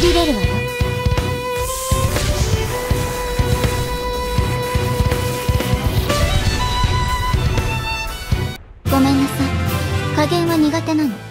びれるわよ。ごめんなさい。加減は苦手なの。